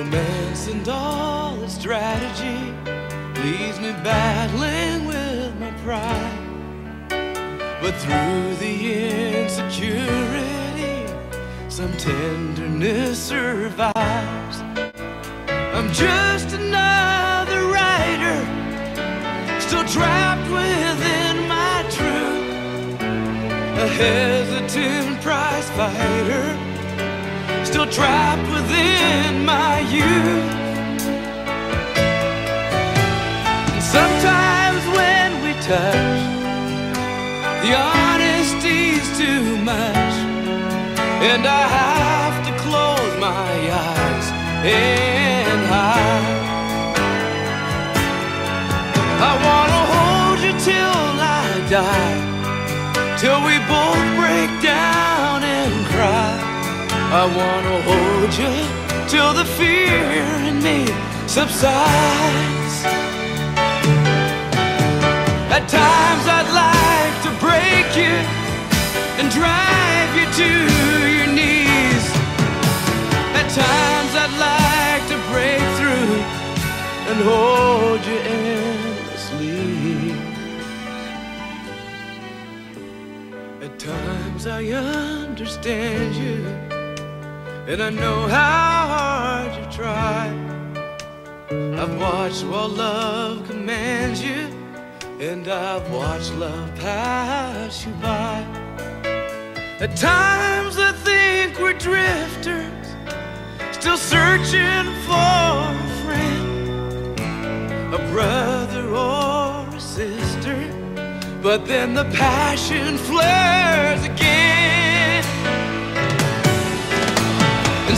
Romance and all its strategy leaves me battling with my pride. But through the insecurity, some tenderness survives. I'm just another writer, still trapped within my truth. A hesitant prize fighter, still trapped within my youth. And sometimes when we touch, the honesty's too much, and I have to close my eyes and hide. I wanna hold you till I die, till we both I wanna hold you till the fear in me subsides. At times I'd like to break you and drive you to your knees. At times I'd like to break through and hold you endlessly. At times I understand you, and I know how hard you try. I've watched while love commands you, and I've watched love pass you by. At times I think we're drifters, still searching for a friend, a brother or a sister. But then the passion flares again.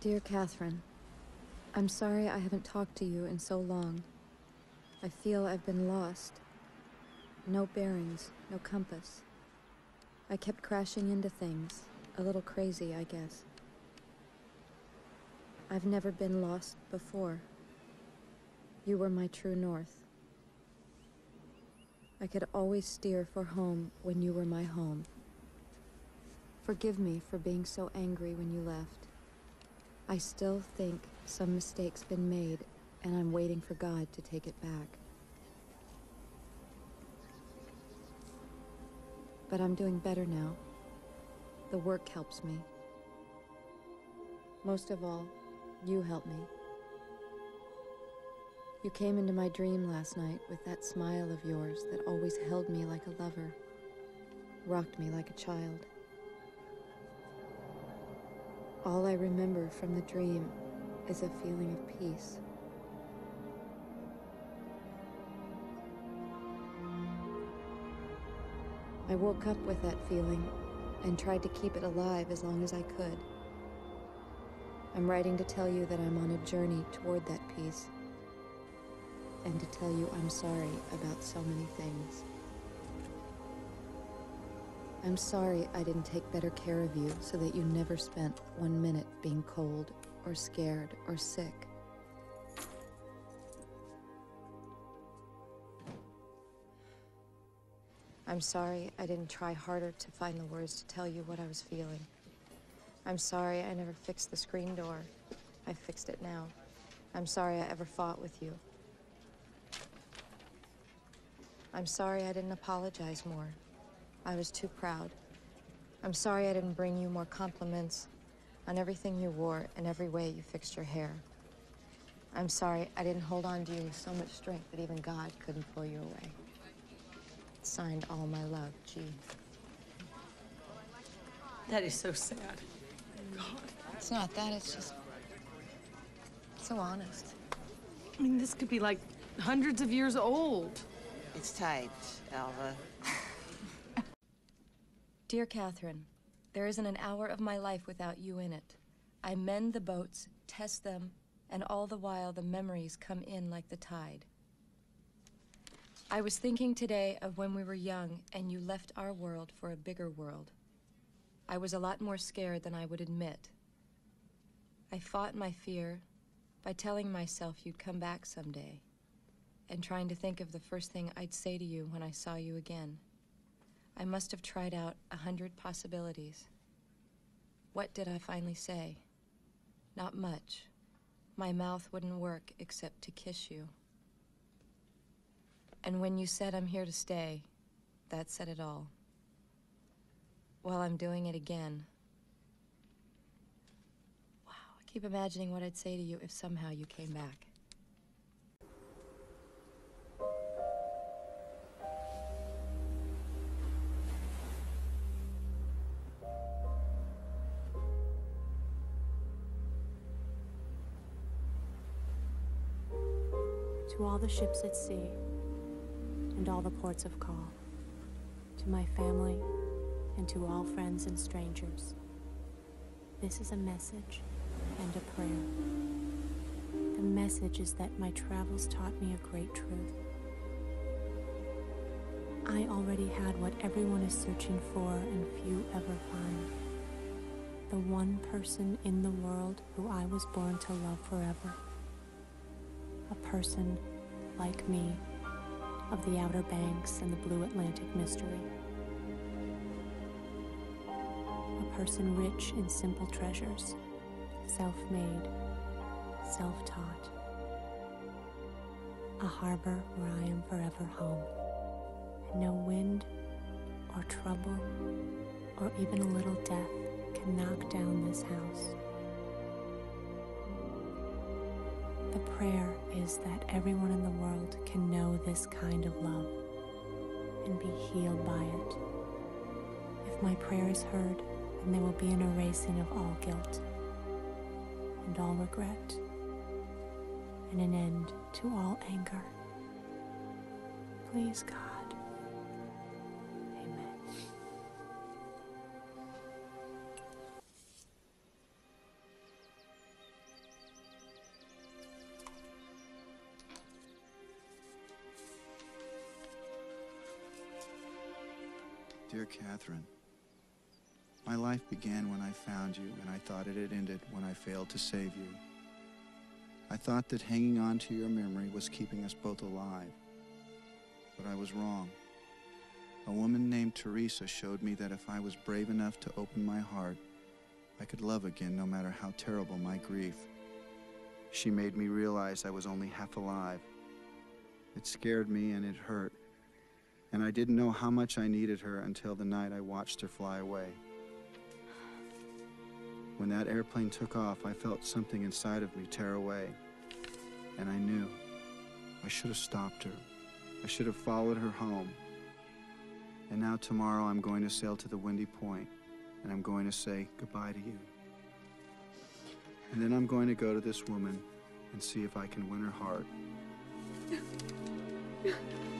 Dear Catherine, I'm sorry I haven't talked to you in so long. I feel I've been lost. No bearings, no compass. I kept crashing into things, a little crazy, I guess. I've never been lost before. You were my true north. I could always steer for home when you were my home. Forgive me for being so angry when you left. I still think some mistake's been made, and I'm waiting for God to take it back. But I'm doing better now. The work helps me. Most of all, you help me. You came into my dream last night with that smile of yours that always held me like a lover, rocked me like a child. All I remember from the dream is a feeling of peace. I woke up with that feeling and tried to keep it alive as long as I could. I'm writing to tell you that I'm on a journey toward that peace, and to tell you I'm sorry about so many things. I'm sorry I didn't take better care of you so that you never spent one minute being cold or scared or sick. I'm sorry I didn't try harder to find the words to tell you what I was feeling. I'm sorry I never fixed the screen door. I fixed it now. I'm sorry I ever fought with you. I'm sorry I didn't apologize more. I was too proud. I'm sorry I didn't bring you more compliments on everything you wore and every way you fixed your hair. I'm sorry I didn't hold on to you with so much strength that even God couldn't pull you away. Signed, all my love, G. That is so sad. God. It's not that, it's just so honest. I mean, this could be like hundreds of years old. It's tight, Alva. Dear Catherine, there isn't an hour of my life without you in it. I mend the boats, test them, and all the while the memories come in like the tide. I was thinking today of when we were young and you left our world for a bigger world. I was a lot more scared than I would admit. I fought my fear by telling myself you'd come back someday and trying to think of the first thing I'd say to you when I saw you again. I must have tried out a hundred possibilities. What did I finally say? Not much. My mouth wouldn't work except to kiss you. And when you said I'm here to stay, that said it all. Well, I'm doing it again. Wow, I keep imagining what I'd say to you if somehow you came back. All the ships at sea and all the ports of call, to my family and to all friends and strangers, this is a message and a prayer. The message is that my travels taught me a great truth. I already had what everyone is searching for and few ever find. The one person in the world who I was born to love forever a person like me of the Outer Banks and the Blue Atlantic mystery. A person rich in simple treasures, self made, self taught. A harbor where I am forever home, no wind or trouble or even a little death can knock down this house. The prayer is that everyone in the world can know this kind of love and be healed by it. If my prayer is heard, then there will be an erasing of all guilt and all regret and an end to all anger. Please, God. Dear Catherine, my life began when I found you, and I thought it had ended when I failed to save you. I thought that hanging on to your memory was keeping us both alive, but I was wrong. A woman named Theresa showed me that if I was brave enough to open my heart, I could love again no matter how terrible my grief. She made me realize I was only half alive. It scared me and it hurt. And I didn't know how much I needed her until the night I watched her fly away. When that airplane took off, I felt something inside of me tear away. And I knew I should have stopped her. I should have followed her home. And now tomorrow I'm going to sail to the Windy Point and I'm going to say goodbye to you. And then I'm going to go to this woman and see if I can win her heart.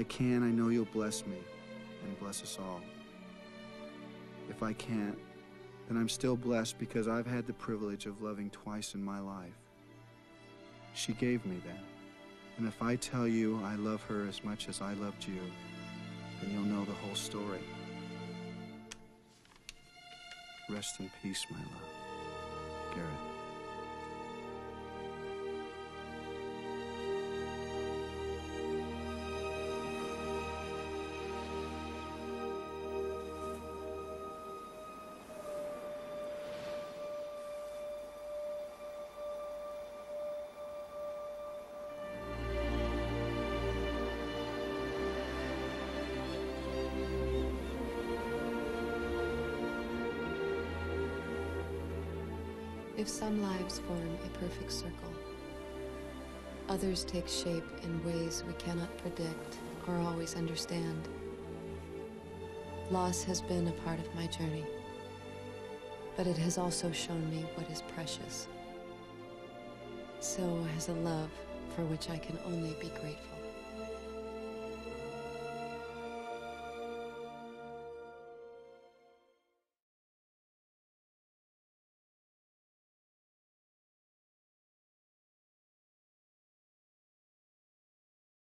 I can, I know you'll bless me and bless us all. If I can't, then I'm still blessed because I've had the privilege of loving twice in my life. She gave me that. And if I tell you I love her as much as I loved you, then you'll know the whole story. Rest in peace, my love. Garret. If some lives form a perfect circle, others take shape in ways we cannot predict or always understand. Loss has been a part of my journey, but it has also shown me what is precious. So has a love for which I can only be grateful.